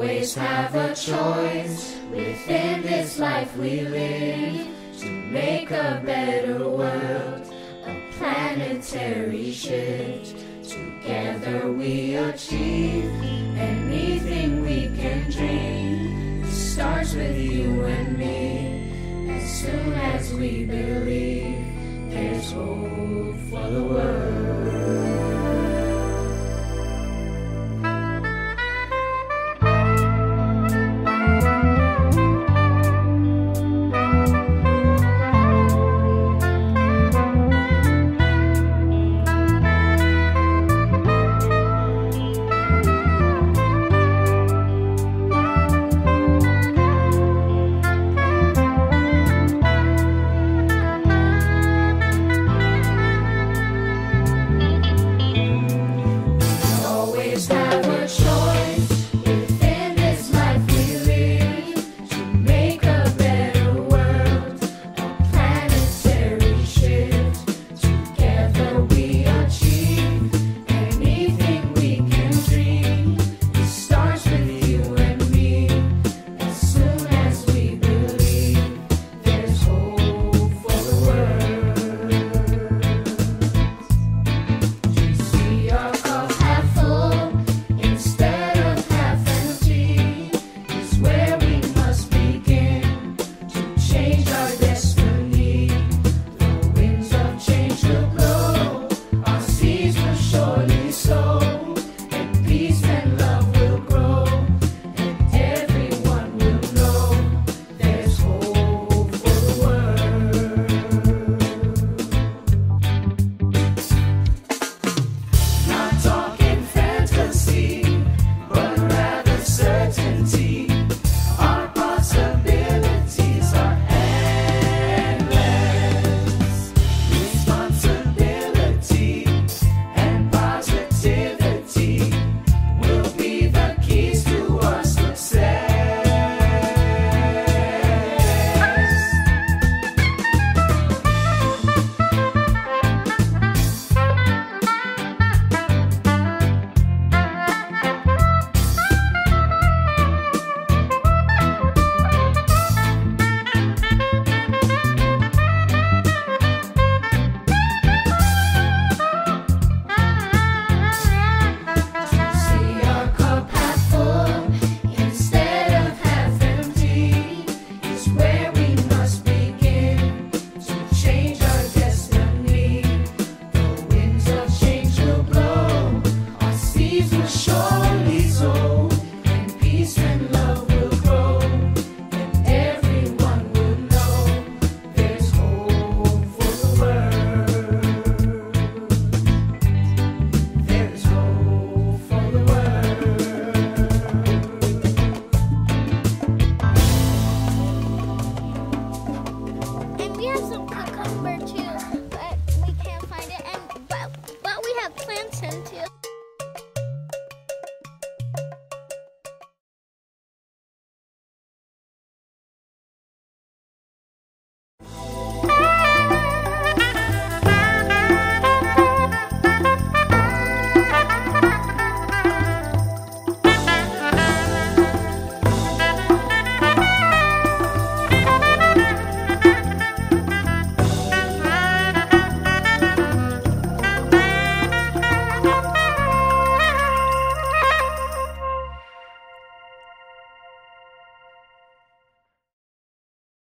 always have a choice within this life we live to make a better world, a planetary shift. Together we achieve anything we can dream. It starts with you and me. As soon as we believe, there's hope for the world. Vincent